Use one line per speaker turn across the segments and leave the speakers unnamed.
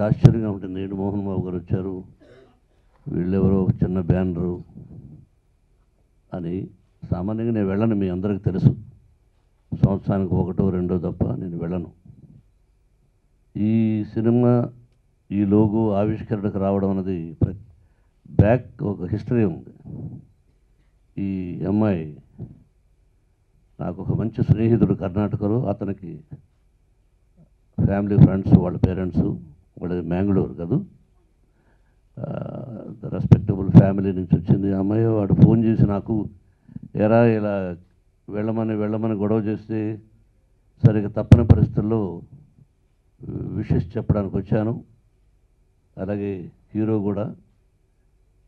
నాకు ఆశ్చర్యంగా ఉంటుంది. నేడు మోహన్ బాబు గారు వచ్చారు? వీళ్ళెవరో ఒక చిన్న బ్యానరు అని. సామాన్యంగా నేను వెళ్ళను మీ అందరికీ తెలుసు. సంవత్సరానికి ఒకటో రెండో తప్ప నేను వెళ్ళను. ఈ సినిమా ఈ లోగో ఆవిష్కరణకు రావడం అనేది బ్యాక్ ఒక హిస్టరీ ఉంది. ఈ అమ్మాయి నాకు ఒక మంచి స్నేహితుడు కర్ణాటకలో. అతనికి ఫ్యామిలీ ఫ్రెండ్స్ వాళ్ళ పేరెంట్స్ వాళ్ళది మ్యాంగ్లూర్ కదా. రెస్పెక్టబుల్ ఫ్యామిలీ నుంచి వచ్చింది. అమ్మాయి వాడు ఫోన్ చేసి నాకు ఎరా ఇలా వెళ్ళమని వెళ్ళమని గొడవ చేస్తే సరిగ్గా తప్పని పరిస్థితుల్లో విషెస్ చెప్పడానికి వచ్చాను. అలాగే హీరో కూడా.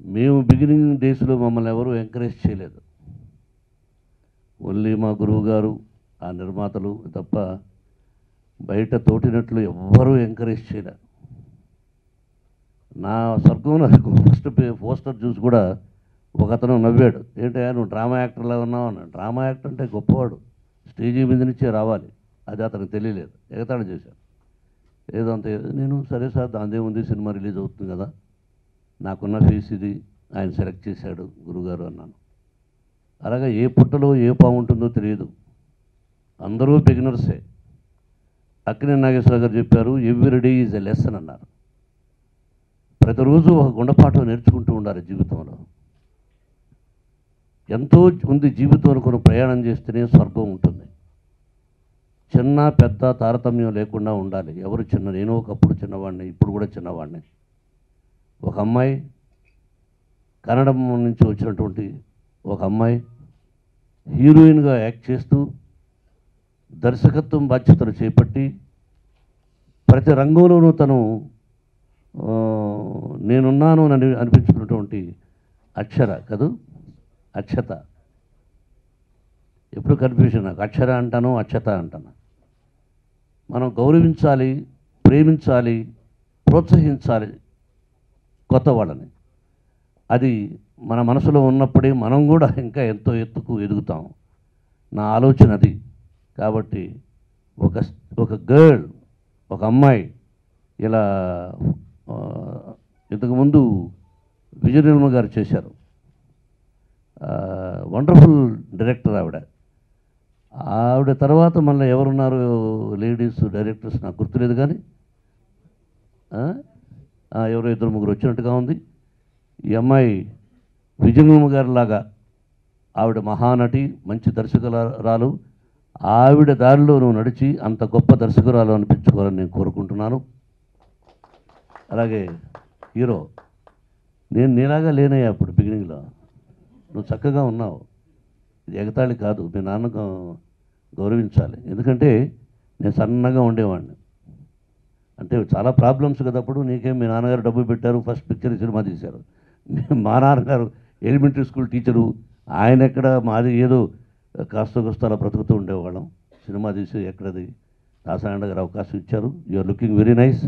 మేము బిగినింగ్ డేస్లో మమ్మల్ని ఎవరు ఎంకరేజ్ చేయలేదు. ఓన్లీ మా గురువు గారు ఆ నిర్మాతలు తప్ప బయట తోటినట్లు ఎవ్వరూ ఎంకరేజ్ చేయలేదు. నా స్వర్గంలో ఫస్ట్ పోస్టర్ చూసి కూడా ఒక అతను నవ్వాడు. ఏంటి నువ్వు డ్రామా యాక్టర్లా ఉన్నావు అన్నాడు. డ్రామా యాక్టర్ అంటే గొప్పవాడు. స్టేజీ మీద నుంచే రావాలి. అది అతనికి తెలియలేదు. ఎగతాళం చేశాను ఏదో నేను సరే సార్ దాందే ఉంది సినిమా రిలీజ్ అవుతుంది కదా. నాకున్న ఫీజు ఇది. ఆయన సెలెక్ట్ చేశాడు గురుగారు అన్నాను. అలాగే ఏ పుట్టలో ఏ పాము ఉంటుందో తెలియదు. అందరూ బిగినర్సే. అక్కినే నాగేశ్వర గారు చెప్పారు every day is a lesson అన్నారు. ప్రతిరోజు ఒక గుణపాఠం నేర్చుకుంటూ ఉండాలి జీవితంలో. ఎంతో ఉంది జీవితం కొన్ని ప్రయాణం చేస్తేనే స్వర్గం ఉంటుంది. చిన్న పెద్ద తారతమ్యం లేకుండా ఉండాలి. ఎవరు చిన్న నేను ఒకప్పుడు చిన్నవాడిని ఇప్పుడు కూడా చిన్నవాడిని. ఒక అమ్మాయి కన్నడ నుంచి వచ్చినటువంటి ఒక అమ్మాయి హీరోయిన్గా యాక్ట్ చేస్తూ దర్శకత్వం బాధ్యతలు చేపట్టి ప్రతి రంగంలోనూ తను నేనున్నాను అని అనిపించుకున్నటువంటి అక్షర కదూ? అక్షత. ఎప్పుడు కన్ఫ్యూజన్ నాకు అక్షర అంటాను అక్షత అంటాను. మనం గౌరవించాలి ప్రేమించాలి ప్రోత్సహించాలి కొత్త వాళ్ళని. అది మన మనసులో ఉన్నప్పుడే మనం కూడా ఇంకా ఎంతో ఎత్తుకు ఎదుగుతాం. నా ఆలోచన అది. కాబట్టి ఒక ఒక గర్ల్ ఒక అమ్మాయి ఇలా ఇంతకుముందు విజయ గారు చేశారు. వండర్ఫుల్ డైరెక్టర్ ఆవిడ. ఆవిడ తర్వాత మళ్ళీ ఎవరున్నారు లేడీస్ డైరెక్టర్స్ నాకు గుర్తులేదు కానీ ఎవరో ఇద్దరు ముగ్గురు వచ్చినట్టుగా ఉంది. ఈ అమ్మాయి విజయనిర్మ గారిలాగా ఆవిడ మహానటి మంచి దర్శకురాలు. ఆవిడ దారిలో నువ్వు నడిచి అంత గొప్ప దర్శకురాలు అనిపించుకోవాలని నేను కోరుకుంటున్నాను. అలాగే హీరో నేను నేలాగా లేనయ్యా అప్పుడు బిగినింగ్లో నువ్వు చక్కగా ఉన్నావు. ఇది ఎగతాళి కాదు. మీ నాన్నకు గౌరవించాలి. ఎందుకంటే నేను సన్నగా ఉండేవాడిని. అంటే చాలా ప్రాబ్లమ్స్ కదా అప్పుడు నీకేం మీ నాన్నగారు డబ్బు పెట్టారు ఫస్ట్ పిక్చర్ సినిమా తీశారు. మా నాన్నగారు ఎలిమెంటరీ స్కూల్ టీచరు ఆయన ఎక్కడ మాది ఏదో కాస్త కొస్త అలా బ్రతుకుతూ ఉండేవాళ్ళం. సినిమా తీసి ఎక్కడది? దాసాయండ గారు అవకాశం ఇచ్చారు. You are looking very nice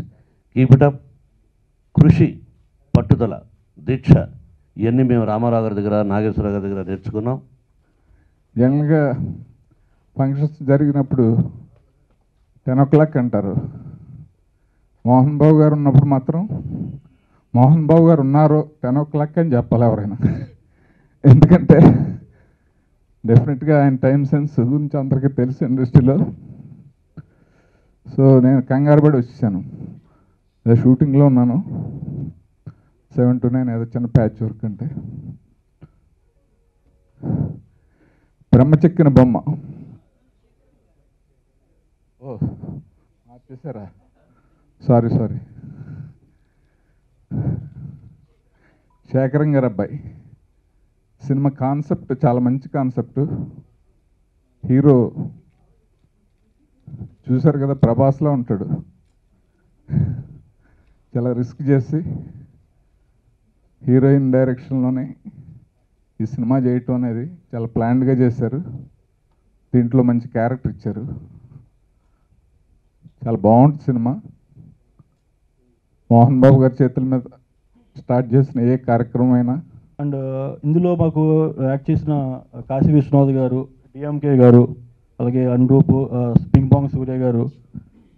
keep it up కృషి. పట్టుదల దీక్ష ఇవన్నీ మేము రామారావు గారి దగ్గర నాగేశ్వరరావు గారి దగ్గర నేర్చుకున్నాం.
జనరల్గా ఫంక్షన్స్ జరిగినప్పుడు టెన్ ఓ క్లాక్ అంటారు. మోహన్ బాబు గారు ఉన్నప్పుడు మాత్రం మోహన్ బాబు గారు ఉన్నారు టెన్ ఓ క్లాక్ అని చెప్పాలి ఎవరైనా. ఎందుకంటే డెఫినెట్గా ఆయన టైం సెన్స్ గురించి అందరికీ తెలుసు ఇండస్ట్రీలో. సో నేను కంగారు పడి వచ్చేసాను. షూటింగ్లో ఉన్నాను. సెవెన్ టు నైన్ ఏదో చిన్న ప్యాచ్ వర్క్ అంటే. బ్రహ్మ చెక్కిన బొమ్మ. ఓ మార్చేసారా సారీ సారీ. శేఖరం గారు అబ్బాయి. సినిమా కాన్సెప్ట్ చాలా మంచి కాన్సెప్ట్. హీరో చూశారు కదా ప్రభాస్లో ఉంటాడు. చాలా రిస్క్ చేసి హీరోయిన్ డైరెక్షన్లోనే ఈ సినిమా చేయటం అనేది చాలా ప్లాన్డ్గా చేశారు. దీంట్లో మంచి క్యారెక్టర్ ఇచ్చారు. చాలా బాగుంటుంది సినిమా. మోహన్ బాబు గారి చేతుల మీద స్టార్ట్ చేసిన ఏ కార్యక్రమం అయినా.
అండ్ ఇందులో మాకు యాక్ట్ చేసిన కాశీ విశ్వనాథ్ గారు డిఎంకే గారు అలాగే అనురూప్ పింగ్ పాంగ్ సూర్య గారు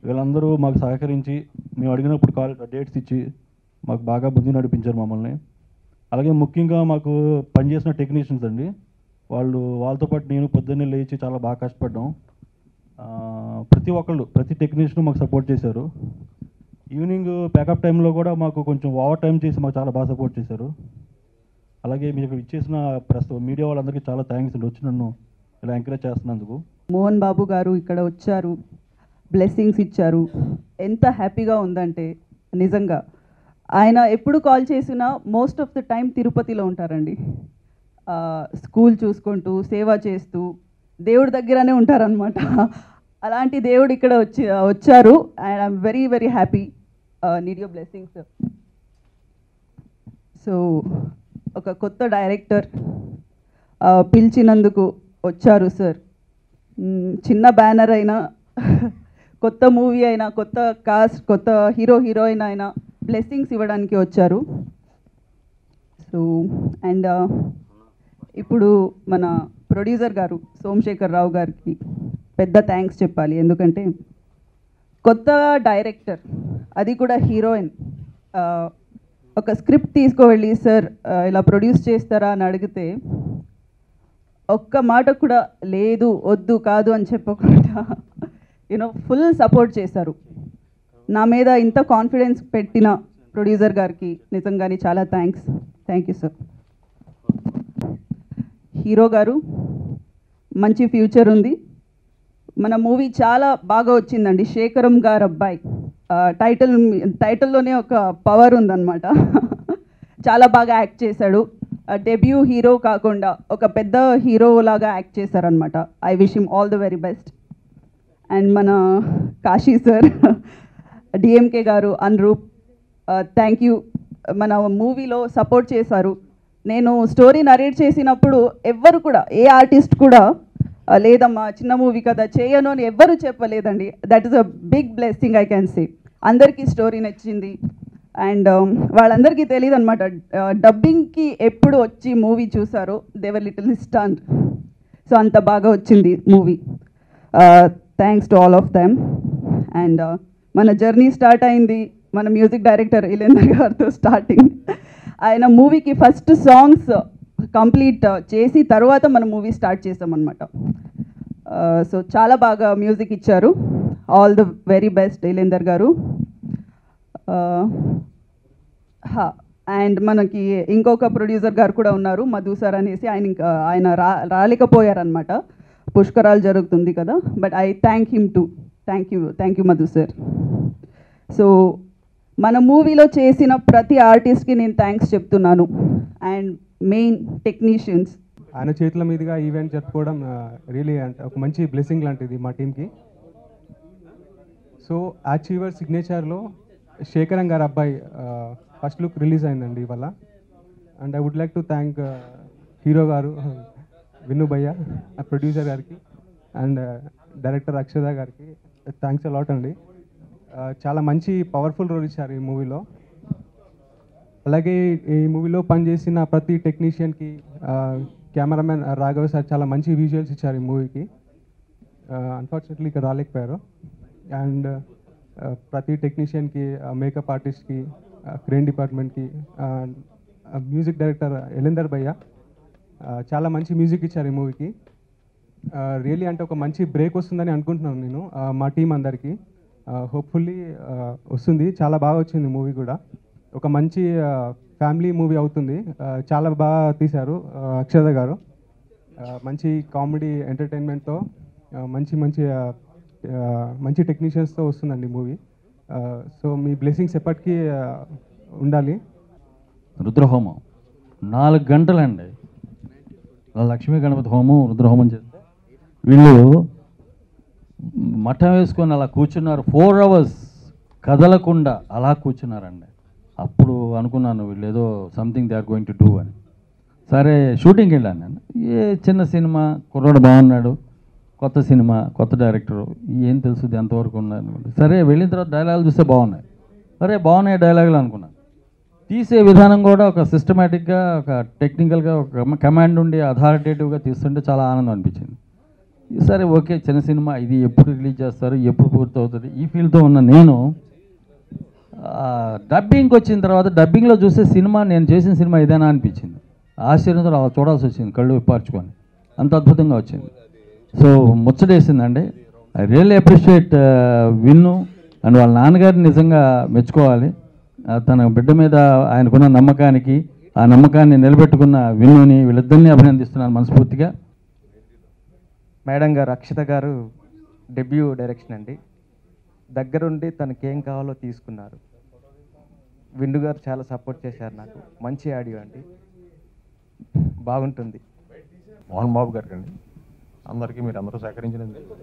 వీళ్ళందరూ మాకు సహకరించి మేము అడిగినప్పుడు కాల్ డేట్స్ ఇచ్చి మాకు బాగా బుద్ధి నడిపించారు మమ్మల్ని. అలాగే ముఖ్యంగా మాకు పనిచేసిన టెక్నీషియన్స్ అండి. వాళ్ళు వాళ్ళతో పాటు నేను పొద్దున్నే లేచి చాలా బాగా కష్టపడ్డాం. ప్రతి ఒక్కళ్ళు ప్రతి టెక్నీషియన్ మాకు సపోర్ట్ చేశారు. ఈవినింగ్ ప్యాకప్ టైంలో కూడా మాకు కొంచెం ఓవర్ టైం చేసి మాకు చాలా బాగా సపోర్ట్ చేశారు. అలాగే మీకు ఇచ్చేసిన ప్రస్తుతం మీడియా వాళ్ళందరికీ చాలా థ్యాంక్స్ అండి. వచ్చి నన్ను ఇలా ఎంకరేజ్ చేస్తున్నందుకు.
మోహన్ బాబు గారు ఇక్కడ వచ్చారు. బ్లెస్సింగ్స్ ఇచ్చారు. ఎంత హ్యాపీగా ఉందంటే నిజంగా. ఆయన ఎప్పుడు కాల్ చేసినా మోస్ట్ ఆఫ్ ద టైం తిరుపతిలో ఉంటారండి. స్కూల్ చూసుకుంటూ సేవ చేస్తూ దేవుడి దగ్గరనే ఉంటారనమాట అలాంటి దేవుడు ఇక్కడ వచ్చి వచ్చారు. And I'm very very happy need your blessings so ఒక కొత్త డైరెక్టర్ పిలిచినందుకు వచ్చారు సార్ చిన్న బ్యానర్ అయినా కొత్త మూవీ అయినా కొత్త కాస్ట్ కొత్త హీరో హీరోయిన్ అయినా బ్లెస్సింగ్స్ ఇవ్వడానికి వచ్చారు. సో అండ్ uh, ఇప్పుడు మన ప్రొడ్యూసర్ గారు సోమశేఖర్ రావు గారికి పెద్ద థ్యాంక్స్ చెప్పాలి. ఎందుకంటే కొత్త డైరెక్టర్ అది కూడా హీరోయిన్ uh, ఒక స్క్రిప్ట్ తీసుకువెళ్ళి సార్ uh, ఇలా ప్రొడ్యూస్ చేస్తారా? అని అడిగితే ఒక్క మాట కూడా లేదు వద్దు కాదు అని చెప్పకుండా యూనో ఫుల్ సపోర్ట్ చేశారు. నా మీద ఇంత కాన్ఫిడెన్స్ పెట్టిన ప్రొడ్యూసర్ గారికి నిజంగానే చాలా thanks thank you sir hero గారు మంచి ఫ్యూచర్ ఉంది. మన మూవీ చాలా బాగా వచ్చిందండి. శేఖరం గారు అబ్బాయి. టైటిల్ టైటిల్లోనే ఒక పవర్ ఉందన్నమాట. చాలా బాగా యాక్ట్ చేశాడు. డెబ్యూ హీరో కాకుండా ఒక పెద్ద హీరో లాగా యాక్ట్ చేశారనమాట I wish him all the very best and మన కాశీ సార్ డిఎంకే గారు అనురూప్ థ్యాంక్ యూ మన మూవీలో సపోర్ట్ చేశారు. నేను స్టోరీ నరేట్ చేసినప్పుడు ఎవ్వరు కూడా ఏ ఆర్టిస్ట్ కూడా లేదమ్మా చిన్న మూవీ కదా చేయను అని ఎవ్వరు చెప్పలేదండి. That is a big blessing I can say అందరికీ స్టోరీ నచ్చింది. అండ్ um, వాళ్ళందరికీ తెలియదు అనమాట డబ్బింగ్కి ఎప్పుడు వచ్చి మూవీ చూసారో దేవర్ లిటిల్ స్టాండ్ సో అంత బాగా వచ్చింది movie thanks to all of them and మన జర్నీ స్టార్ట్ అయింది. మన మ్యూజిక్ డైరెక్టర్ ఇలేందర్ గారితో స్టార్టింగ్. ఆయన మూవీకి ఫస్ట్ సాంగ్స్ కంప్లీట్ చేసి తర్వాత మన మూవీ స్టార్ట్ చేసామన్నమాట. సో చాలా బాగా మ్యూజిక్ ఇచ్చారు. All the very best Ilendar గారు. అండ్ మనకి ఇంకొక ప్రొడ్యూసర్ గారు కూడా ఉన్నారు మధు సార్ అనేసి. ఆయన ఇంకా ఆయన రా రాలేకపోయారనమాట పుష్కరాలు జరుగుతుంది కదా. But I thank him too. Thank you thank you Madhu sir. So మన మూవీలో చేసిన ప్రతి ఆర్టిస్ట్కి నేను థ్యాంక్స్ చెప్తున్నాను. అండ్ మెయిన్ టెక్నీషియన్స్
ఆయన చేతుల మీదుగా ఈవెంట్ జరుపుకోవడం రియలీ అంటే ఒక మంచి బ్లెస్సింగ్ లాంటిది మా టీంకి సో అచీవర్ సిగ్నేచర్లో శేఖరం గారు అబ్బాయి ఫస్ట్ లుక్ రిలీజ్ అయిందండి ఇవాళ. And I would like to thank hero గారు విన్ను భయ్య ప్రొడ్యూసర్ గారికి అండ్ డైరెక్టర్ అక్షద గారికి. థ్యాంక్స్ అలాట్ అండి. చాలా మంచి పవర్ఫుల్ రోల్ ఇచ్చారు ఈ మూవీలో. అలాగే ఈ మూవీలో పనిచేసిన ప్రతి టెక్నీషియన్కి కెమెరామెన్ రాఘవ సార్ చాలా మంచి విజువల్స్ ఇచ్చారు ఈ మూవీకి. అన్ఫార్చునేట్లీ ఇక్కడ రాలేకపోయారు. అండ్ ప్రతి టెక్నీషియన్కి మేకప్ ఆర్టిస్ట్కి క్రేన్ డిపార్ట్మెంట్కి మ్యూజిక్ డైరెక్టర్ ఎలిందర్ భయ్య చాలా మంచి మ్యూజిక్ ఇచ్చారు ఈ మూవీకి. రియలీ అంటే ఒక మంచి బ్రేక్ వస్తుందని అనుకుంటున్నాను నేను మా టీం అందరికీ. హోప్ఫుల్లీ వస్తుంది. చాలా బాగా వచ్చింది మూవీ కూడా. ఒక మంచి ఫ్యామిలీ మూవీ అవుతుంది. చాలా బాగా తీశారు అక్షర గారు. మంచి కామెడీ ఎంటర్టైన్మెంట్తో మంచి మంచి మంచి టెక్నీషియన్స్తో వస్తుందండి మూవీ. సో మీ బ్లెస్సింగ్స్ ఎప్పటికీ ఉండాలి.
రుద్రహోమం. నాలుగు గంటలండి. లక్ష్మీ గణపతి హోమం రుద్రహోమం చేస్తే వీళ్ళు మఠం వేసుకొని అలా కూర్చున్నారు. ఫోర్ అవర్స్ కదలకుండా అలా కూర్చున్నారండి. అప్పుడు అనుకున్నాను వీళ్ళు ఏదో something they are going to do అని. సరే షూటింగ్కి వెళ్ళాను నేను. ఏ చిన్న సినిమా కుర్రాడు బాగున్నాడు కొత్త సినిమా కొత్త డైరెక్టరు ఏం తెలుసుది ఎంతవరకు ఉన్నాను సరే వెళ్ళిన తర్వాత డైలాగులు చూస్తే బాగున్నాయి. సరే బాగున్నాయి డైలాగులు అనుకున్నాను తీసే విధానం కూడా ఒక సిస్టమేటిక్గా ఒక టెక్నికల్గా ఒక కమాండ్ ఉండి అథారిటేటివ్గా తీస్తుంటే చాలా ఆనందం అనిపించింది. సరే ఓకే చిన్న సినిమా ఇది ఎప్పుడు రిలీజ్ చేస్తారు ఎప్పుడు పూర్తి అవుతుంది ఈ ఫీల్తో ఉన్న నేను డబ్బింగ్కి వచ్చిన తర్వాత డబ్బింగ్లో చూస్తే సినిమా నేను చేసిన సినిమా ఇదేనా అనిపించింది. ఆశ్చర్యంతో అలా చూడాల్సి వచ్చింది కళ్ళు విప్పార్చుకొని. అంత అద్భుతంగా వచ్చింది. So ముచ్చటేసిందండి. I really appreciate Vinnu and వాళ్ళ నాన్నగారిని నిజంగా మెచ్చుకోవాలి. తన బిడ్డ మీద ఆయనకున్న నమ్మకానికి ఆ నమ్మకాన్ని నిలబెట్టుకున్న విన్నుని వీళ్ళిద్దరినీ అభినందిస్తున్నాను మనస్ఫూర్తిగా.
మేడం గారు అక్షిత గారు డెబ్యూ డైరెక్షన్ అండి. దగ్గరుండి తనకి ఏం కావాలో తీసుకున్నారు. విండు గారు చాలా సపోర్ట్ చేశారు నాకు. మంచి ఆడియో అండి. బాగుంటుంది.
మోహన్ బాబు గారికి అండి అందరికీ మీరు అందరూ సహకరించినందుకు